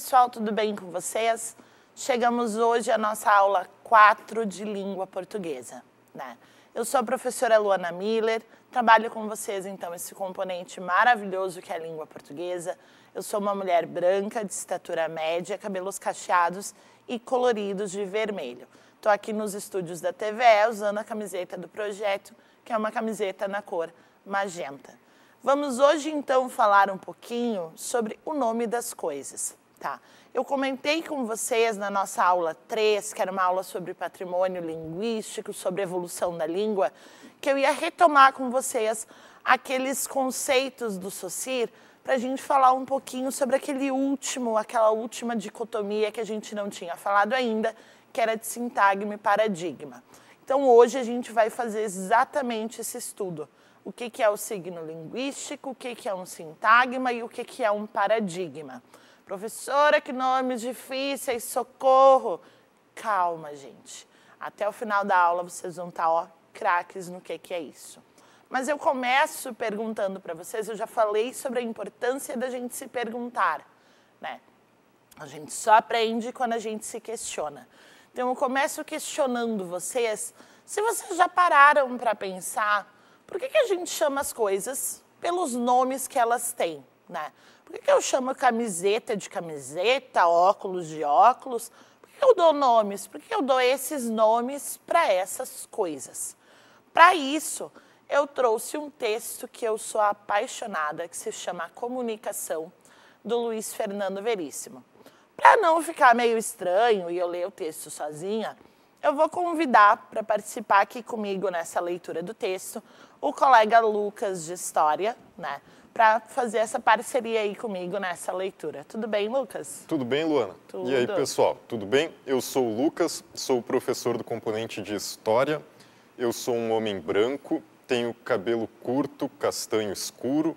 pessoal, tudo bem com vocês? Chegamos hoje à nossa aula 4 de língua portuguesa. Né? Eu sou a professora Luana Miller, trabalho com vocês então esse componente maravilhoso que é a língua portuguesa. Eu sou uma mulher branca, de estatura média, cabelos cacheados e coloridos de vermelho. Estou aqui nos estúdios da TVE usando a camiseta do projeto, que é uma camiseta na cor magenta. Vamos hoje então falar um pouquinho sobre o nome das coisas. Tá? Eu comentei com vocês na nossa aula 3, que era uma aula sobre patrimônio linguístico, sobre evolução da língua, que eu ia retomar com vocês aqueles conceitos do Socir para a gente falar um pouquinho sobre aquele último, aquela última dicotomia que a gente não tinha falado ainda, que era de sintagma e paradigma. Então hoje a gente vai fazer exatamente esse estudo o que, é o signo linguístico, o que, é um sintagma e o que é um paradigma. Professora, que nomes difíceis, socorro. Calma, gente. Até o final da aula vocês vão estar, ó, craques no que, que é isso. Mas eu começo perguntando para vocês, eu já falei sobre a importância da gente se perguntar, né? A gente só aprende quando a gente se questiona. Então eu começo questionando vocês, se vocês já pararam para pensar por que, que a gente chama as coisas pelos nomes que elas têm, né? Por que, que eu chamo camiseta de camiseta, óculos de óculos? Por que, que eu dou nomes? Por que, eu dou esses nomes para essas coisas? Para isso, eu trouxe um texto que eu sou apaixonada, que se chama Comunicação, do Luiz Fernando Veríssimo. Para não ficar meio estranho e eu ler o texto sozinha, eu vou convidar para participar aqui comigo nessa leitura do texto o colega Lucas de História, né? Para fazer essa parceria aí comigo nessa leitura. Tudo bem, Lucas? Tudo bem, Luana? Tudo. E aí, pessoal, tudo bem? Eu sou o Lucas, sou professor do componente de História. Eu sou um homem branco, tenho cabelo curto, castanho escuro,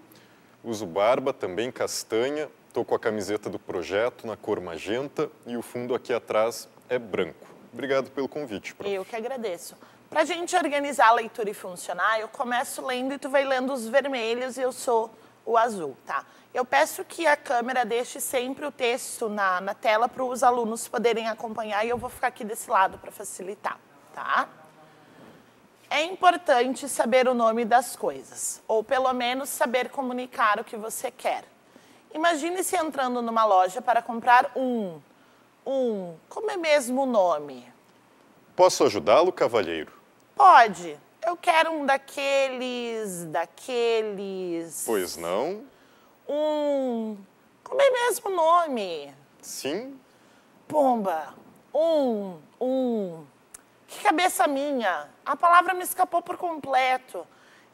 uso barba também castanha, estou com a camiseta do projeto na cor magenta e o fundo aqui atrás é branco. Obrigado pelo convite, prof. Eu que agradeço. Para a gente organizar a leitura e funcionar, eu começo lendo e tu vai lendo os vermelhos e eu sou o azul, tá? Eu peço que a câmera deixe sempre o texto na, na tela para os alunos poderem acompanhar e eu vou ficar aqui desse lado para facilitar, tá? É importante saber o nome das coisas, ou pelo menos saber comunicar o que você quer. Imagine-se entrando numa loja para comprar um. Um, como é mesmo o nome? Posso ajudá-lo, cavalheiro? Pode. Eu quero um daqueles, daqueles. Pois não? Um. Como é mesmo o nome? Sim. Pomba. Um, um. Que cabeça minha. A palavra me escapou por completo.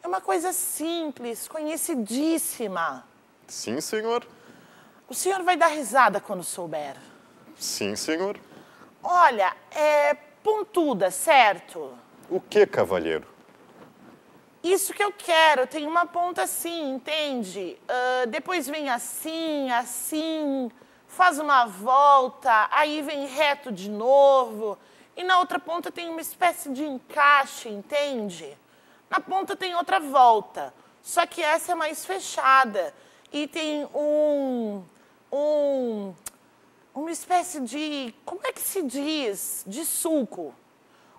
É uma coisa simples, conhecidíssima. Sim, senhor. O senhor vai dar risada quando souber. Sim, senhor. Olha, é pontuda, certo? O que, cavalheiro? Isso que eu quero, tem uma ponta assim, entende? Uh, depois vem assim, assim, faz uma volta, aí vem reto de novo. E na outra ponta tem uma espécie de encaixe, entende? Na ponta tem outra volta, só que essa é mais fechada. E tem um, um, uma espécie de, como é que se diz? De sulco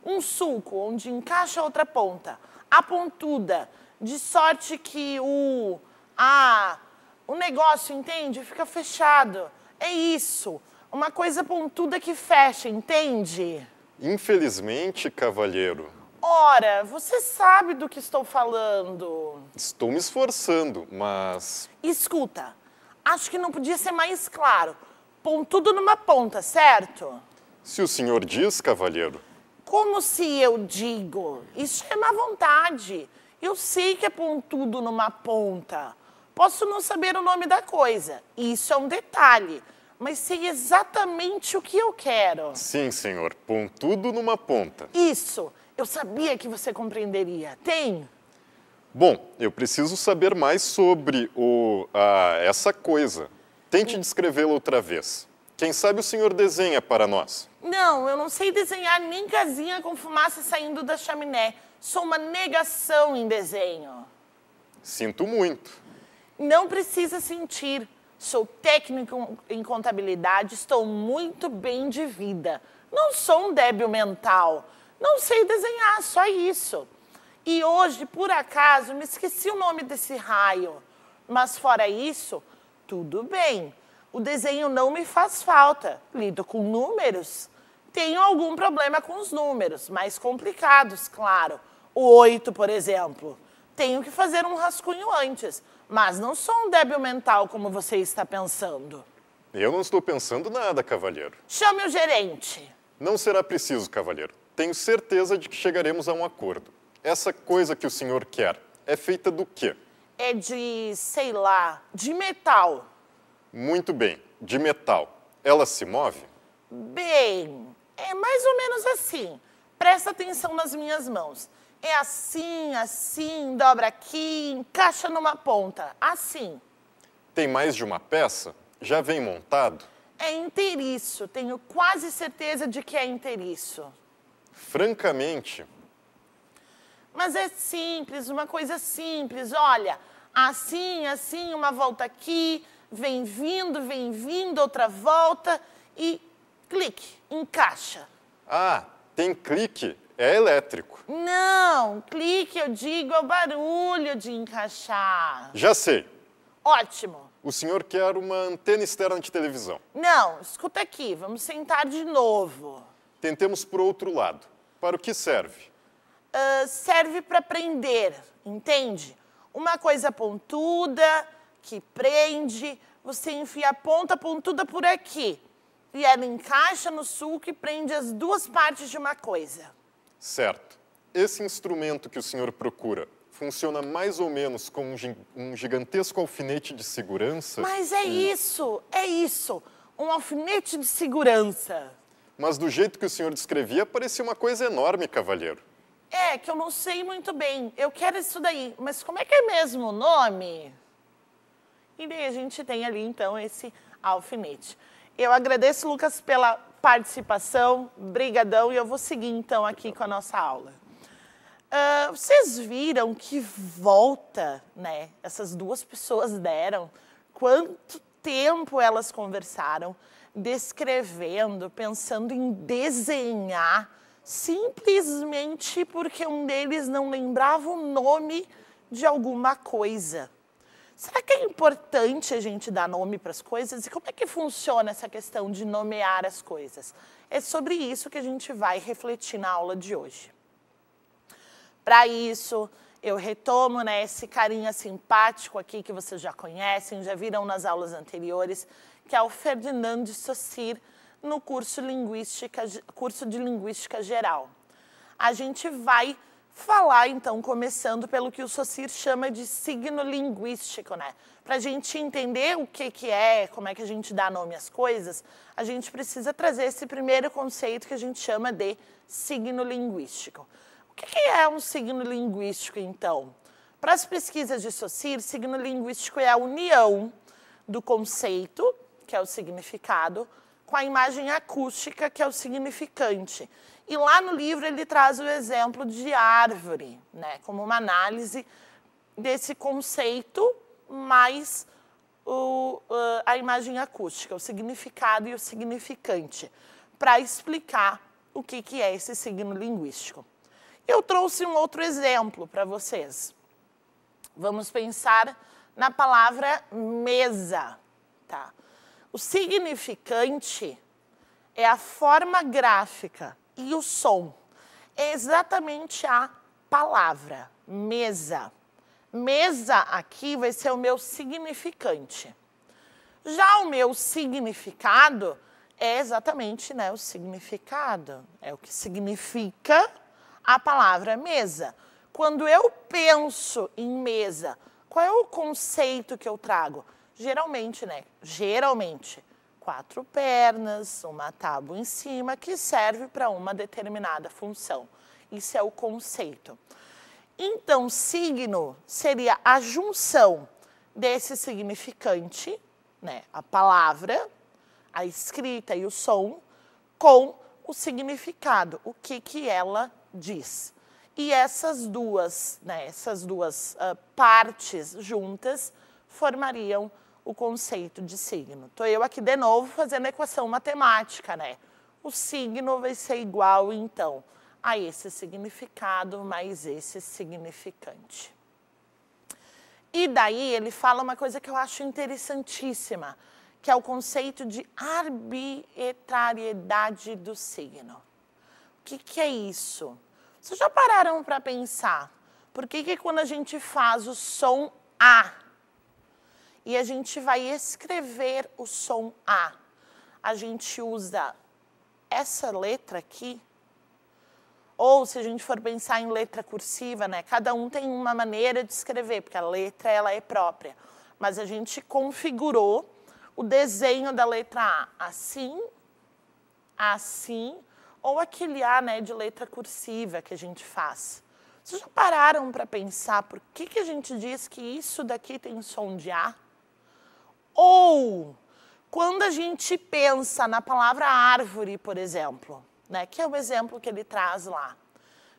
um sulco onde encaixa a outra ponta, a pontuda, de sorte que o a o negócio, entende? Fica fechado. É isso. Uma coisa pontuda que fecha, entende? Infelizmente, cavalheiro. Ora, você sabe do que estou falando. Estou me esforçando, mas. Escuta, acho que não podia ser mais claro. Pontudo numa ponta, certo? Se o senhor diz, cavalheiro. Como se eu digo? Isso é má vontade. Eu sei que é pontudo numa ponta. Posso não saber o nome da coisa. Isso é um detalhe. Mas sei exatamente o que eu quero. Sim, senhor. Pontudo numa ponta. Isso. Eu sabia que você compreenderia. Tem? Bom, eu preciso saber mais sobre o, a, essa coisa. Tente descrevê-la outra vez. Quem sabe o senhor desenha para nós? Não, eu não sei desenhar nem casinha com fumaça saindo da chaminé. Sou uma negação em desenho. Sinto muito. Não precisa sentir. sou técnico em contabilidade, estou muito bem de vida. Não sou um débil mental, não sei desenhar, só isso. E hoje, por acaso, me esqueci o nome desse raio. Mas fora isso, tudo bem. O desenho não me faz falta. Lido com números. Tenho algum problema com os números, mais complicados, claro. O 8, por exemplo. Tenho que fazer um rascunho antes. Mas não sou um débil mental como você está pensando. Eu não estou pensando nada, cavalheiro. Chame o gerente. Não será preciso, cavalheiro. Tenho certeza de que chegaremos a um acordo. Essa coisa que o senhor quer é feita do quê? É de, sei lá, de metal. Muito bem, de metal. Ela se move? Bem, é mais ou menos assim. Presta atenção nas minhas mãos. É assim, assim, dobra aqui, encaixa numa ponta. Assim. Tem mais de uma peça? Já vem montado? É inteiriço. Tenho quase certeza de que é inteiriço. Francamente. Mas é simples, uma coisa simples. Olha, assim, assim, uma volta aqui, vem vindo, vem vindo, outra volta e clique, encaixa. Ah, tem clique. É elétrico. Não, clique, eu digo, é o barulho de encaixar. Já sei. Ótimo. O senhor quer uma antena externa de televisão. Não, escuta aqui, vamos sentar de novo. Tentemos por outro lado. Para o que serve? Uh, serve para prender, entende? Uma coisa pontuda, que prende, você enfia a ponta pontuda por aqui. E ela encaixa no sulco e prende as duas partes de uma coisa. Certo. Esse instrumento que o senhor procura funciona mais ou menos como um gigantesco alfinete de segurança? Mas é isso, é isso. Um alfinete de segurança. Mas do jeito que o senhor descrevia, parecia uma coisa enorme, cavalheiro. É, que eu não sei muito bem. Eu quero isso daí. Mas como é que é mesmo o nome? E daí a gente tem ali, então, esse alfinete. Eu agradeço, Lucas, pela participação, brigadão, e eu vou seguir então aqui com a nossa aula. Uh, vocês viram que volta, né, essas duas pessoas deram, quanto tempo elas conversaram, descrevendo, pensando em desenhar, simplesmente porque um deles não lembrava o nome de alguma coisa. Será que é importante a gente dar nome para as coisas? E como é que funciona essa questão de nomear as coisas? É sobre isso que a gente vai refletir na aula de hoje. Para isso, eu retomo né, esse carinha simpático aqui que vocês já conhecem, já viram nas aulas anteriores, que é o Ferdinand de Saussure, no curso, linguística, curso de Linguística Geral. A gente vai falar, então, começando pelo que o Saussure chama de signo linguístico, né? Para a gente entender o que, que é, como é que a gente dá nome às coisas, a gente precisa trazer esse primeiro conceito que a gente chama de signo linguístico. O que, que é um signo linguístico, então? Para as pesquisas de Saussure, signo linguístico é a união do conceito, que é o significado, com a imagem acústica, que é o significante. E lá no livro ele traz o exemplo de árvore, né, como uma análise desse conceito mais o, a imagem acústica, o significado e o significante, para explicar o que, que é esse signo linguístico. Eu trouxe um outro exemplo para vocês. Vamos pensar na palavra mesa. Tá? O significante é a forma gráfica e o som. É exatamente a palavra, mesa. Mesa aqui vai ser o meu significante. Já o meu significado é exatamente né, o significado, é o que significa a palavra mesa. Quando eu penso em mesa, qual é o conceito que eu trago? Geralmente, né? Geralmente, quatro pernas, uma tábua em cima, que serve para uma determinada função. Isso é o conceito. Então, signo seria a junção desse significante, né, a palavra, a escrita e o som, com o significado, o que, que ela diz. E essas duas, né, essas duas uh, partes juntas formariam o conceito de signo. Estou eu aqui de novo fazendo a equação matemática, né? O signo vai ser igual, então, a esse significado mais esse significante. E daí ele fala uma coisa que eu acho interessantíssima, que é o conceito de arbitrariedade do signo. O que, que é isso? Vocês já pararam para pensar? Por que, que quando a gente faz o som A e a gente vai escrever o som A, a gente usa essa letra aqui? Ou se a gente for pensar em letra cursiva, né? Cada um tem uma maneira de escrever, porque a letra ela é própria. Mas a gente configurou o desenho da letra A assim, assim, ou aquele A né, de letra cursiva que a gente faz. Vocês já pararam para pensar por que, que a gente diz que isso daqui tem som de A? Ou quando a gente pensa na palavra árvore, por exemplo, né, que é o exemplo que ele traz lá.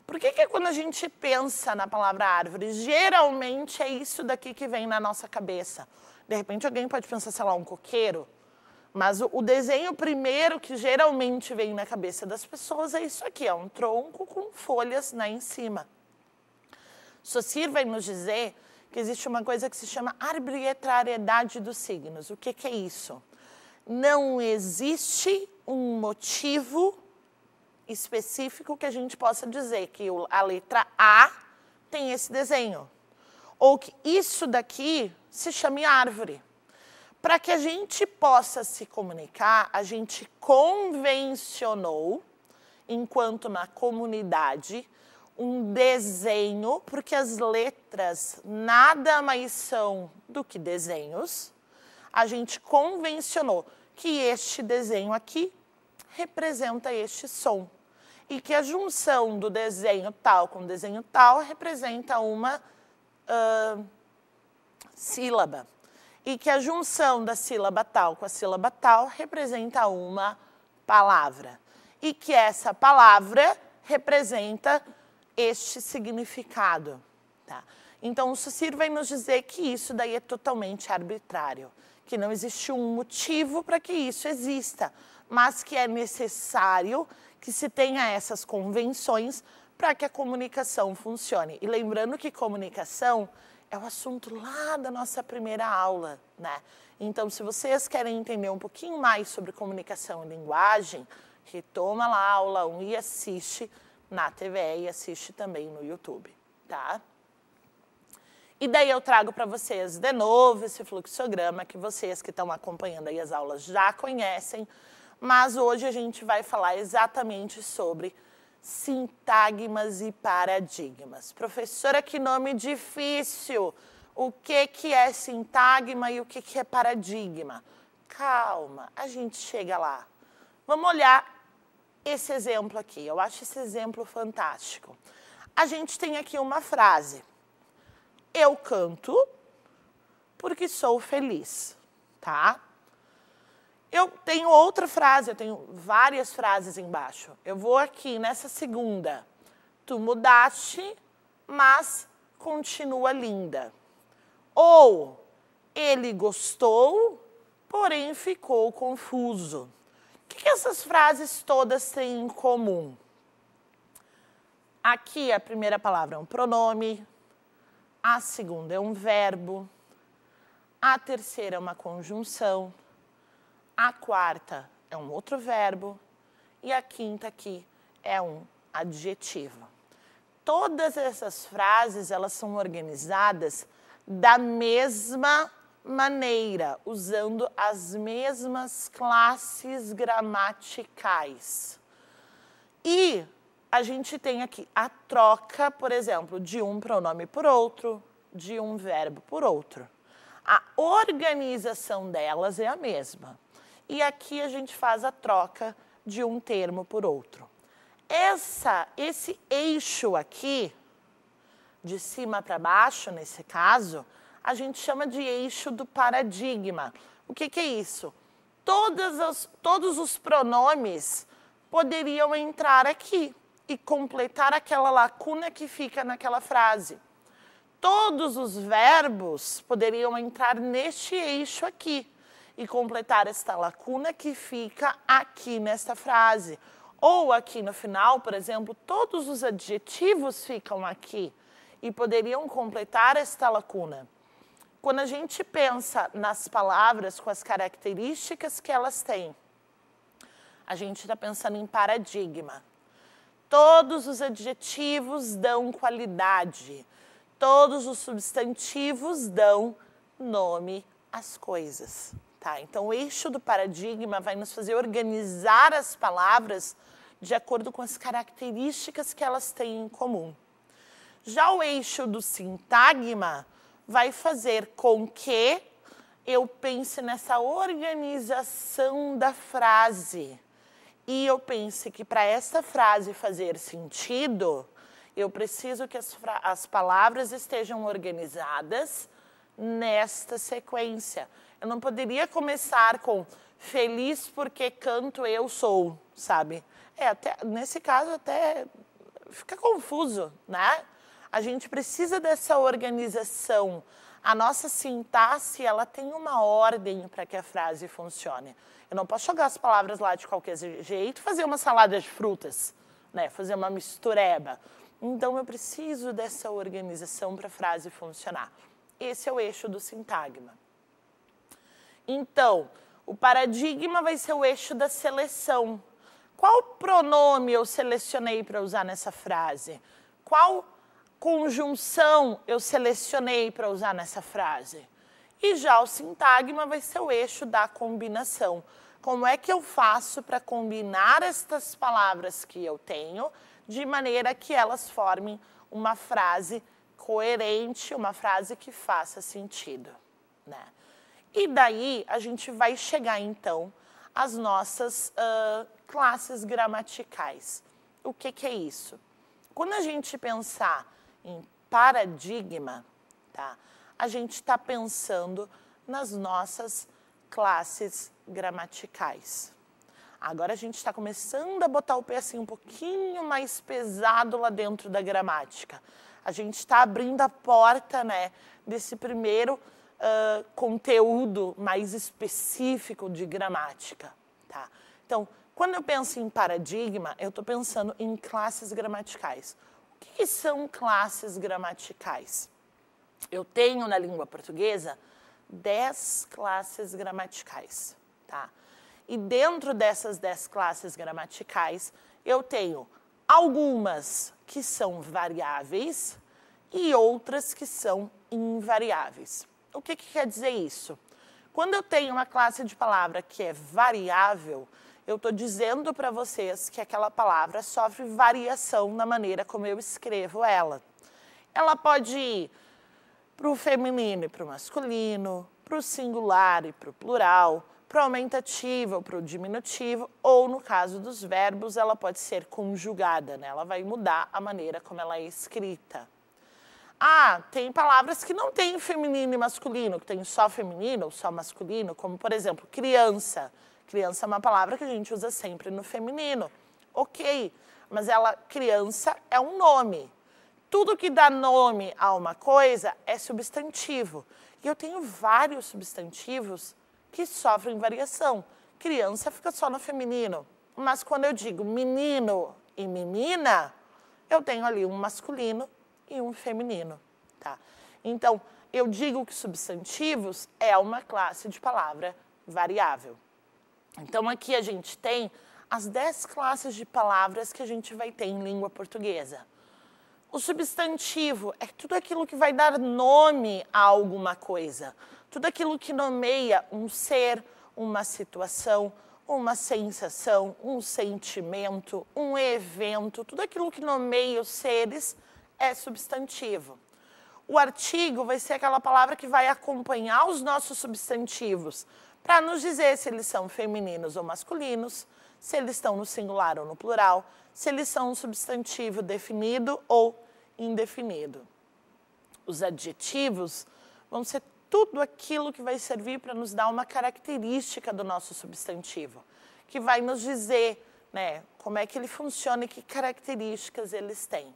Por que, que quando a gente pensa na palavra árvore, geralmente é isso daqui que vem na nossa cabeça? De repente alguém pode pensar, sei lá, um coqueiro, mas o, o desenho primeiro que geralmente vem na cabeça das pessoas é isso aqui, é um tronco com folhas né, em cima. Socir vai nos dizer que existe uma coisa que se chama arbitrariedade dos signos. O que, que é isso? Não existe um motivo específico que a gente possa dizer que a letra A tem esse desenho. Ou que isso daqui se chame árvore. Para que a gente possa se comunicar, a gente convencionou, enquanto uma comunidade, um desenho, porque as letras nada mais são do que desenhos. A gente convencionou que este desenho aqui representa este som. E que a junção do desenho tal com desenho tal representa uma uh, sílaba e que a junção da sílaba tal com a sílaba tal representa uma palavra e que essa palavra representa este significado. Tá? Então, o Sucir vai nos dizer que isso daí é totalmente arbitrário, que não existe um motivo para que isso exista, mas que é necessário que se tenha essas convenções para que a comunicação funcione. E lembrando que comunicação é o assunto lá da nossa primeira aula, né? Então, se vocês querem entender um pouquinho mais sobre comunicação e linguagem, retoma lá a aula 1 e assiste na TVE e assiste também no YouTube, tá? E daí eu trago para vocês de novo esse fluxograma que vocês que estão acompanhando aí as aulas já conhecem, mas hoje a gente vai falar exatamente sobre sintagmas e paradigmas. Professora, que nome difícil! O que, que é sintagma e o que, que é paradigma? Calma, a gente chega lá. Vamos olhar esse exemplo aqui. Eu acho esse exemplo fantástico. A gente tem aqui uma frase. Eu canto porque sou feliz, tá? Eu tenho outra frase, eu tenho várias frases embaixo. Eu vou aqui nessa segunda. Tu mudaste, mas continua linda. Ou ele gostou, porém ficou confuso. O que, que essas frases todas têm em comum? Aqui a primeira palavra é um pronome, a segunda é um verbo, a terceira é uma conjunção, a quarta é um outro verbo e a quinta aqui é um adjetivo. Todas essas frases, elas são organizadas da mesma maneira, usando as mesmas classes gramaticais. E a gente tem aqui a troca, por exemplo, de um pronome por outro, de um verbo por outro. A organização delas é a mesma e aqui a gente faz a troca de um termo por outro. Essa, esse eixo aqui, de cima para baixo, nesse caso, a gente chama de eixo do paradigma. O que, que é isso? As, todos os pronomes poderiam entrar aqui e completar aquela lacuna que fica naquela frase. todos os verbos poderiam entrar neste eixo aqui e completar esta lacuna que fica aqui nesta frase. Ou aqui no final, por exemplo, todos os adjetivos ficam aqui e poderiam completar esta lacuna. Quando a gente pensa nas palavras com as características que elas têm, a gente está pensando em paradigma. Todos os adjetivos dão qualidade, todos os substantivos dão nome às coisas. Tá? Então, o eixo do paradigma vai nos fazer organizar as palavras de acordo com as características que elas têm em comum. Já o eixo do sintagma vai fazer com que eu pense nessa organização da frase. E eu pense que para essa frase fazer sentido, eu preciso que as, as palavras estejam organizadas nesta sequência. Eu não poderia começar com feliz porque canto eu sou, sabe? É, até, nesse caso até fica confuso, né? A gente precisa dessa organização. A nossa sintaxe, ela tem uma ordem para que a frase funcione. Eu não posso jogar as palavras lá de qualquer jeito, fazer uma salada de frutas, né? Fazer uma mistureba. Então eu preciso dessa organização para a frase funcionar. Esse é o eixo do sintagma. Então, o paradigma vai ser o eixo da seleção. Qual pronome eu selecionei para usar nessa frase? Qual conjunção eu selecionei para usar nessa frase? E já o sintagma vai ser o eixo da combinação. Como é que eu faço para combinar estas palavras que eu tenho de maneira que elas formem uma frase coerente, uma frase que faça sentido, né? E daí a gente vai chegar então às nossas uh, classes gramaticais. O que, que é isso? Quando a gente pensar em paradigma, tá? a gente está pensando nas nossas classes gramaticais. Agora a gente está começando a botar o pé assim um pouquinho mais pesado lá dentro da gramática. A gente está abrindo a porta né, desse primeiro uh, conteúdo mais específico de gramática. Tá? Então, quando eu penso em paradigma, eu estou pensando em classes gramaticais. O que, são classes gramaticais? Eu tenho na língua portuguesa 10 classes gramaticais. Tá? E dentro dessas 10 classes gramaticais, eu tenho algumas que são variáveis e outras que são invariáveis. O que, que quer dizer isso? Quando eu tenho uma classe de palavra que é variável, eu estou dizendo para vocês que aquela palavra sofre variação na maneira como eu escrevo ela. Ela pode ir para o feminino e para o masculino, para o singular e para o plural, para o aumentativo ou para o diminutivo, ou no caso dos verbos, ela pode ser conjugada, né? ela vai mudar a maneira como ela é escrita. Ah, tem palavras que não têm feminino e masculino, que tem só feminino ou só masculino, como por exemplo, criança. Criança é uma palavra que a gente usa sempre no feminino. Ok, mas ela, criança é um nome. Tudo que dá nome a uma coisa é substantivo. E eu tenho vários substantivos que sofrem variação. Criança fica só no feminino. Mas quando eu digo menino e menina, eu tenho ali um masculino e um feminino. Tá? Então, eu digo que substantivos é uma classe de palavra variável. Então, aqui a gente tem as 10 classes de palavras que a gente vai ter em língua portuguesa. O substantivo é tudo aquilo que vai dar nome a alguma coisa, tudo aquilo que nomeia um ser, uma situação, uma sensação, um sentimento, um evento, tudo aquilo que nomeia os seres é substantivo. O artigo vai ser aquela palavra que vai acompanhar os nossos substantivos, para nos dizer se eles são femininos ou masculinos, se eles estão no singular ou no plural, se eles são um substantivo definido ou indefinido. Os adjetivos vão ser tudo aquilo que vai servir para nos dar uma característica do nosso substantivo, que vai nos dizer né, como é que ele funciona e que características eles têm.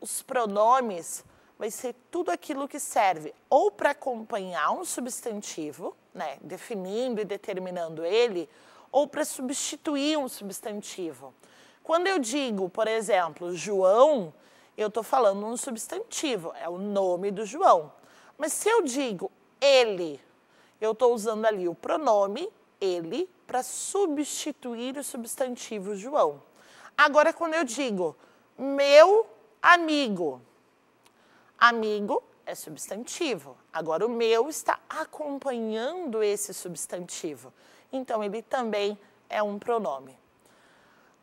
Os pronomes vai ser tudo aquilo que serve ou para acompanhar um substantivo, né, definindo e determinando ele, ou para substituir um substantivo. Quando eu digo, por exemplo, João, eu estou falando um substantivo, é o nome do João. Mas se eu digo ele, eu estou usando ali o pronome ele para substituir o substantivo João. Agora, quando eu digo meu amigo, amigo é substantivo. Agora, o meu está acompanhando esse substantivo. Então, ele também é um pronome.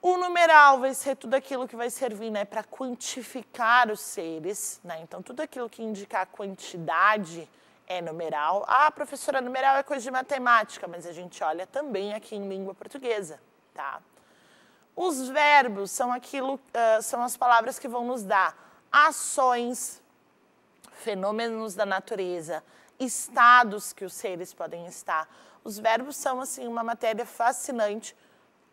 O numeral vai ser tudo aquilo que vai servir né, para quantificar os seres. Né? Então, tudo aquilo que indica a quantidade é numeral. Ah, professora, numeral é coisa de matemática, mas a gente olha também aqui em língua portuguesa. Tá? Os verbos são, aquilo, uh, são as palavras que vão nos dar ações, fenômenos da natureza, estados que os seres podem estar. Os verbos são, assim, uma matéria fascinante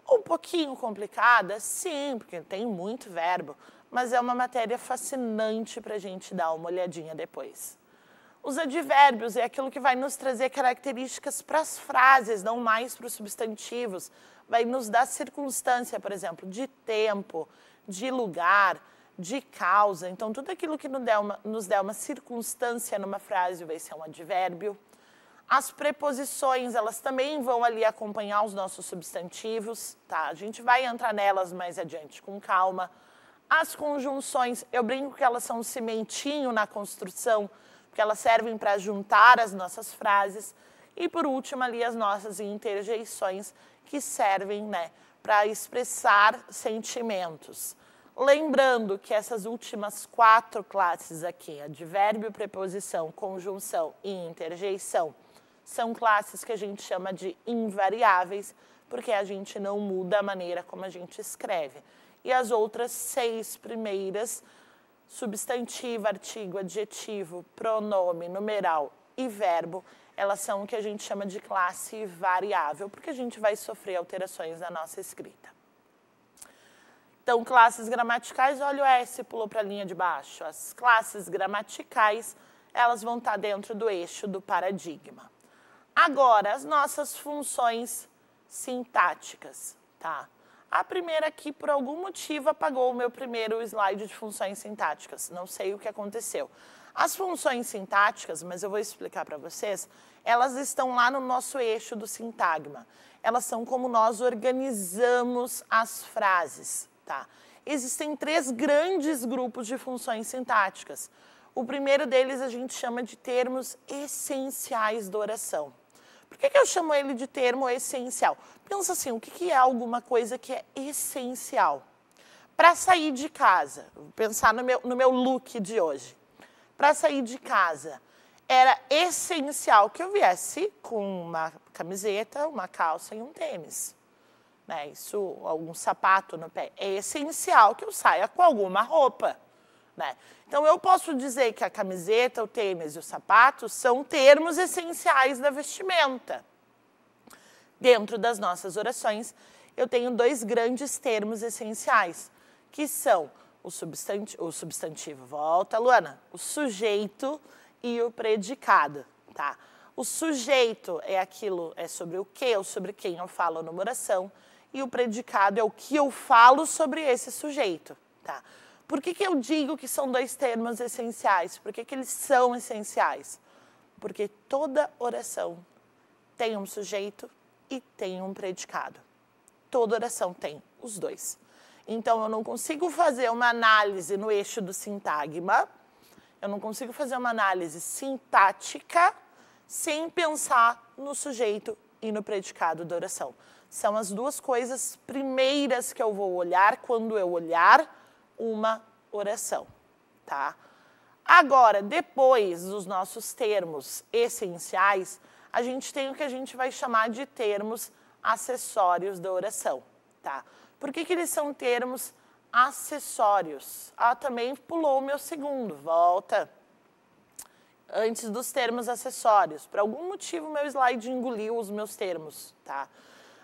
um pouquinho complicada, sim, porque tem muito verbo, mas é uma matéria fascinante para a gente dar uma olhadinha depois. Os advérbios é aquilo que vai nos trazer características para as frases, não mais para os substantivos. Vai nos dar circunstância, por exemplo, de tempo, de lugar, de causa. Então, tudo aquilo que nos der uma, circunstância numa frase vai ser um advérbio. As preposições, elas também vão ali acompanhar os nossos substantivos, tá? A gente vai entrar nelas mais adiante com calma. As conjunções, eu brinco que elas são um cimentinho na construção, porque elas servem para juntar as nossas frases. E por último, ali as nossas interjeições, que servem, né, para expressar sentimentos. Lembrando que essas últimas quatro classes aqui, advérbio, preposição, conjunção e interjeição, são classes que a gente chama de invariáveis, porque a gente não muda a maneira como a gente escreve. E as outras seis primeiras, substantivo, artigo, adjetivo, pronome, numeral e verbo, elas são o que a gente chama de classe variável, porque a gente vai sofrer alterações na nossa escrita. Então, classes gramaticais, olha o S, pulou para a linha de baixo. As classes gramaticais, elas vão estar dentro do eixo do paradigma. Agora, as nossas funções sintáticas, tá? A primeira aqui, por algum motivo, apagou o meu primeiro slide de funções sintáticas. Não sei o que aconteceu. As funções sintáticas, mas eu vou explicar para vocês, elas estão lá no nosso eixo do sintagma. Elas são como nós organizamos as frases, tá? Existem três grandes grupos de funções sintáticas. O primeiro deles a gente chama de termos essenciais da oração. Por que, que eu chamo ele de termo essencial? Pensa assim, o que, que é alguma coisa que é essencial? Para sair de casa, pensar no meu, no meu look de hoje. Para sair de casa, era essencial que eu viesse com uma camiseta, uma calça e um tênis. Né? Isso, algum sapato no pé. É essencial que eu saia com alguma roupa. Né? Então, eu posso dizer que a camiseta, o tênis e o sapato são termos essenciais da vestimenta. Dentro das nossas orações, eu tenho dois grandes termos essenciais, que são o substantivo, o substantivo volta, Luana, o sujeito e o predicado, tá? O sujeito é aquilo, é sobre o que ou sobre quem eu falo numa oração, e o predicado é o que eu falo sobre esse sujeito, tá? Por que, que eu digo que são dois termos essenciais? Por que, que eles são essenciais? Porque toda oração tem um sujeito e tem um predicado. Toda oração tem os dois. Então, eu não consigo fazer uma análise no eixo do sintagma, eu não consigo fazer uma análise sintática sem pensar no sujeito e no predicado da oração. São as duas coisas primeiras que eu vou olhar quando eu olhar uma oração, tá? Agora, depois dos nossos termos essenciais, a gente tem o que a gente vai chamar de termos acessórios da oração, tá? Por que, que eles são termos acessórios? Ah, também pulou o meu segundo, volta. Antes dos termos acessórios. Por algum motivo, meu slide engoliu os meus termos, tá?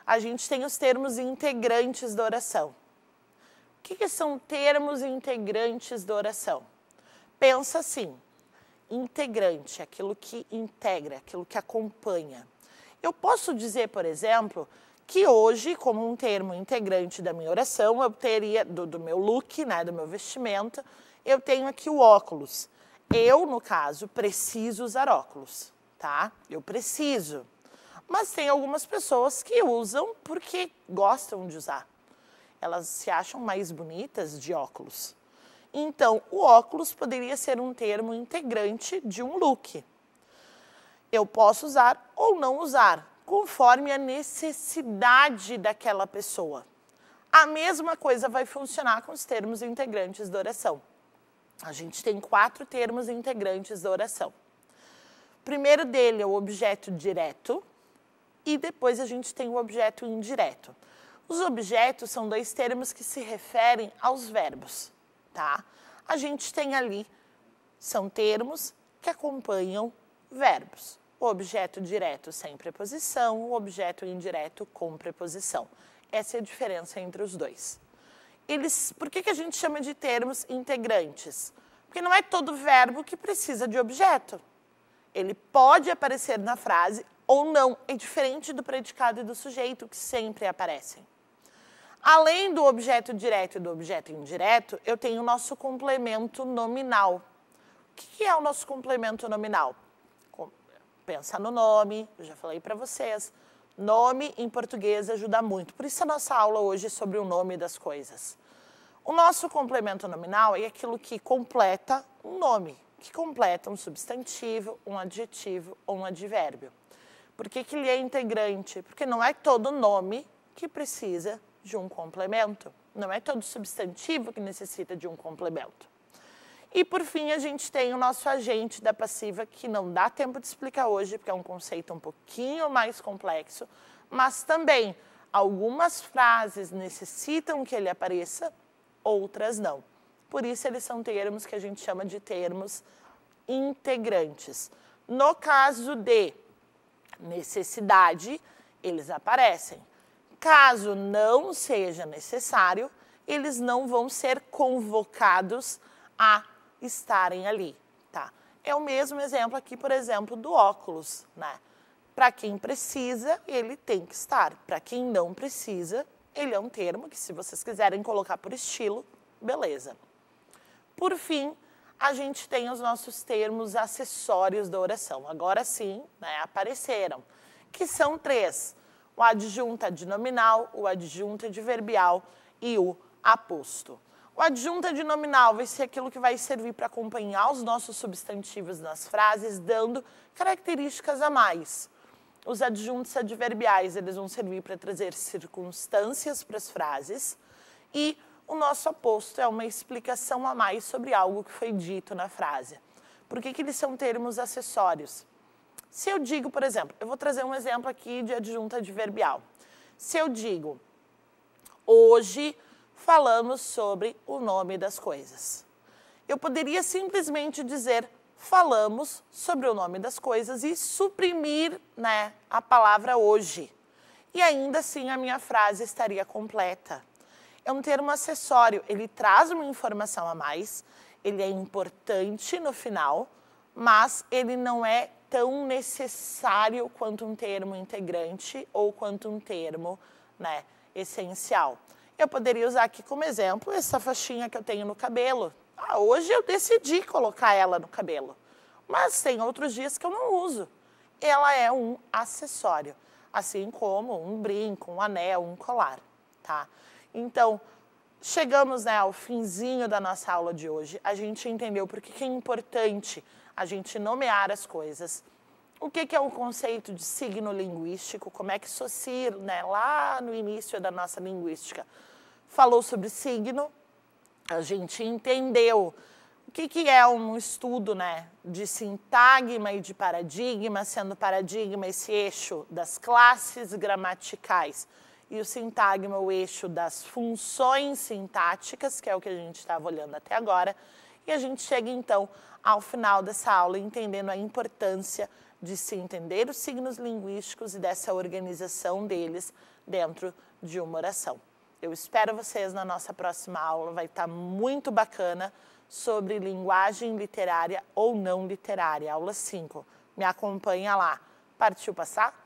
A gente tem os termos integrantes da oração. O que, que são termos integrantes da oração? Pensa assim, integrante, aquilo que integra, aquilo que acompanha. Eu posso dizer, por exemplo, que hoje, como um termo integrante da minha oração, eu teria, do, do meu look, né, do meu vestimento, eu tenho aqui o óculos. Eu, no caso, preciso usar óculos, tá? Eu preciso. Mas tem algumas pessoas que usam porque gostam de usar. Elas se acham mais bonitas de óculos. Então, o óculos poderia ser um termo integrante de um look. Eu posso usar ou não usar, conforme a necessidade daquela pessoa. A mesma coisa vai funcionar com os termos integrantes da oração. A gente tem quatro termos integrantes da oração. O primeiro dele é o objeto direto e depois a gente tem o objeto indireto. Os objetos são dois termos que se referem aos verbos tá? A gente tem ali, são termos que acompanham verbos. O objeto direto sem preposição, o objeto indireto com preposição. Essa é a diferença entre os dois. Eles, por que, que a gente chama de termos integrantes? Porque não é todo verbo que precisa de objeto. Ele pode aparecer na frase ou não. É diferente do predicado e do sujeito, que sempre aparecem. Além do objeto direto e do objeto indireto, eu tenho o nosso complemento nominal. O que é o nosso complemento nominal? Pensa no nome, eu já falei para vocês. Nome em português ajuda muito. Por isso a nossa aula hoje é sobre o nome das coisas. O nosso complemento nominal é aquilo que completa um nome, que completa um substantivo, um adjetivo ou um advérbio. Por que, que ele é integrante? Porque não é todo nome que precisa de um complemento. Não é todo substantivo que necessita de um complemento. E por fim, a gente tem o nosso agente da passiva, que não dá tempo de explicar hoje, porque é um conceito um pouquinho mais complexo, mas também algumas frases necessitam que ele apareça, outras não. Por isso, eles são termos que a gente chama de termos integrantes. No caso de necessidade, eles aparecem. Caso não seja necessário, eles não vão ser convocados a estarem ali, tá? É o mesmo exemplo aqui, por exemplo, do óculos, né? Para quem precisa, ele tem que estar. Para quem não precisa, ele é um termo que, se vocês quiserem colocar por estilo, beleza. Por fim, a gente tem os nossos termos acessórios da oração. Agora sim, né, apareceram, que são três o adjunto adnominal, o adjunto adverbial e o aposto. O adjunto adnominal vai ser aquilo que vai servir para acompanhar os nossos substantivos nas frases, dando características a mais. Os adjuntos adverbiais, eles vão servir para trazer circunstâncias para as frases e o nosso aposto é uma explicação a mais sobre algo que foi dito na frase. Por que, que eles são termos acessórios? Se eu digo, por exemplo, eu vou trazer um exemplo aqui de adjunta adverbial. Se eu digo, hoje falamos sobre o nome das coisas. Eu poderia simplesmente dizer, falamos sobre o nome das coisas e suprimir né, a palavra hoje. E ainda assim a minha frase estaria completa. É um termo acessório, ele traz uma informação a mais, ele é importante no final, mas ele não é tão necessário quanto um termo integrante ou quanto um termo né, essencial. Eu poderia usar aqui como exemplo essa faixinha que eu tenho no cabelo. Ah, hoje eu decidi colocar ela no cabelo, mas tem outros dias que eu não uso. Ela é um acessório, assim como um brinco, um anel, um colar, tá? Então, chegamos né, ao finzinho da nossa aula de hoje. A gente entendeu por que é importante a gente nomear as coisas. O que, é o conceito de signo linguístico? Como é que Saussure, né, lá no início da nossa linguística, falou sobre signo? A gente entendeu o que, que é um estudo né, de sintagma e de paradigma, sendo paradigma esse eixo das classes gramaticais e o sintagma o eixo das funções sintáticas, que é o que a gente estava olhando até agora. E a gente chega então ao final dessa aula entendendo a importância de se entender os signos linguísticos e dessa organização deles dentro de uma oração. Eu espero vocês na nossa próxima aula, vai estar muito bacana sobre linguagem literária ou não literária, aula 5. Me acompanha lá. Partiu passar?